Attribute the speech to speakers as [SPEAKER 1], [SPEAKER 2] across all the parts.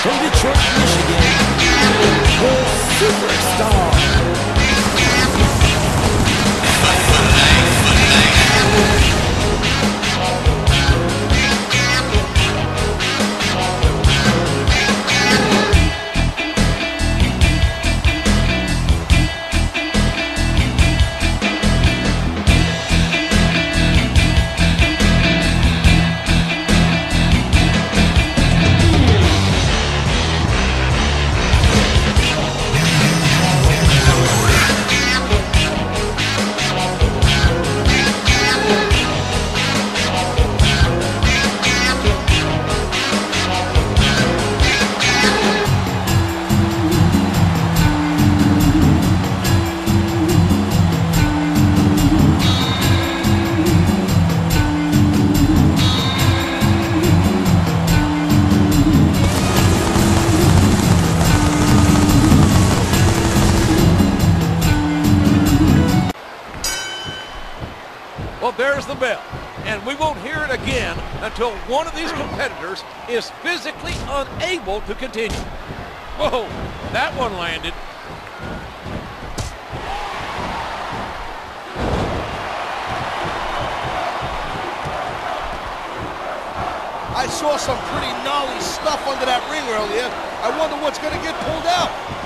[SPEAKER 1] from Detroit, Michigan, Superstar. Fight for life, for life.
[SPEAKER 2] Well, there's the bell. And we won't hear it again until one of these competitors is physically unable to continue. Whoa, that one landed.
[SPEAKER 3] I saw some pretty gnarly stuff under that ring earlier. I wonder what's going to get pulled out.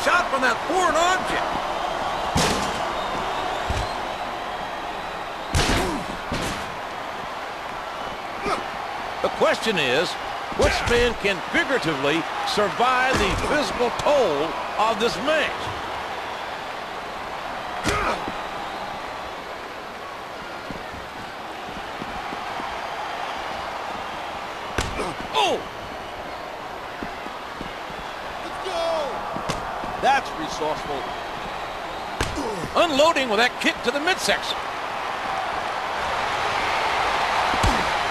[SPEAKER 2] Shot from that foreign object. The question is, which man can figuratively survive the physical toll of this match?
[SPEAKER 3] That's resourceful.
[SPEAKER 2] Unloading with that kick to the midsection.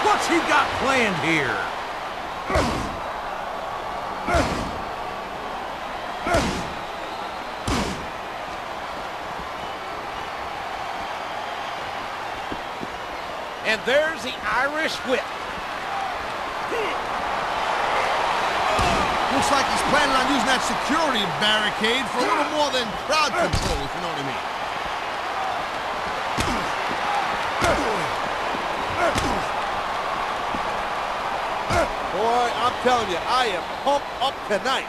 [SPEAKER 2] What's he got planned here? And there's the Irish whip.
[SPEAKER 3] Looks like he's planning on using that security barricade for a little more than crowd control, if you know what I mean. Boy, I'm telling you, I am pumped up tonight.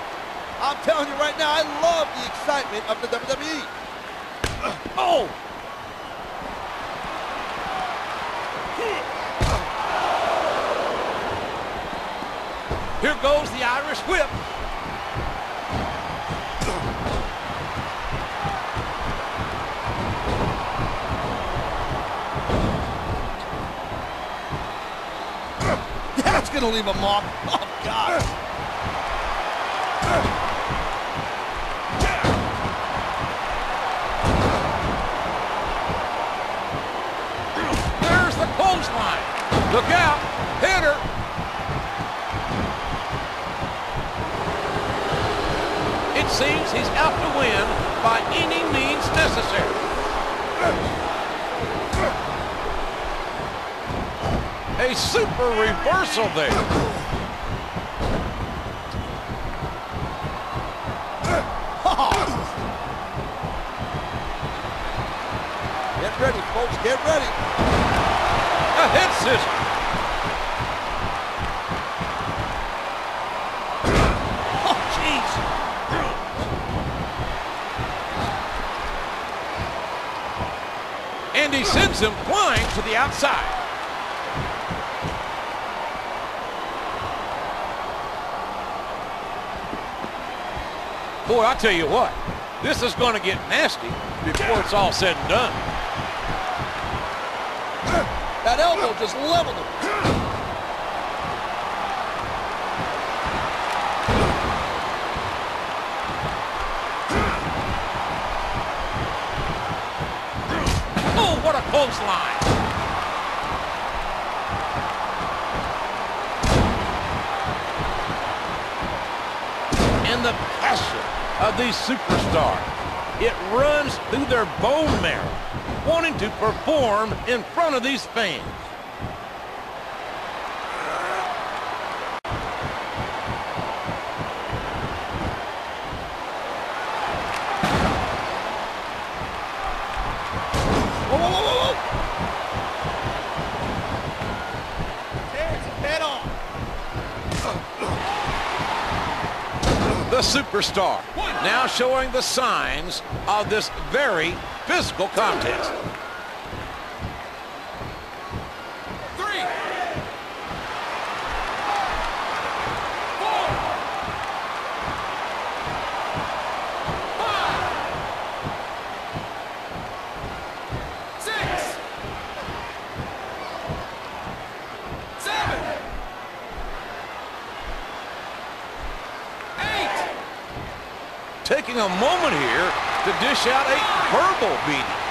[SPEAKER 3] I'm telling you right now, I love the excitement of the WWE.
[SPEAKER 2] Oh! Here goes the Irish whip.
[SPEAKER 3] That's gonna leave a mark. Oh, God.
[SPEAKER 2] There's the clothesline. Look out. Hit her. It seems he's out to win by any means necessary. A super reversal there.
[SPEAKER 3] Get ready, folks. Get ready.
[SPEAKER 2] A head scissor. Oh, jeez. And he sends him flying to the outside. Boy, I tell you what, this is going to get nasty before it's all said and done.
[SPEAKER 3] That elbow just leveled him.
[SPEAKER 2] Oh, what a clothesline. And the passion of these superstars, it runs through their bone marrow, wanting to perform in front of these fans. Superstar, now showing the signs of this very physical contest. Taking a moment here to dish out a verbal beating.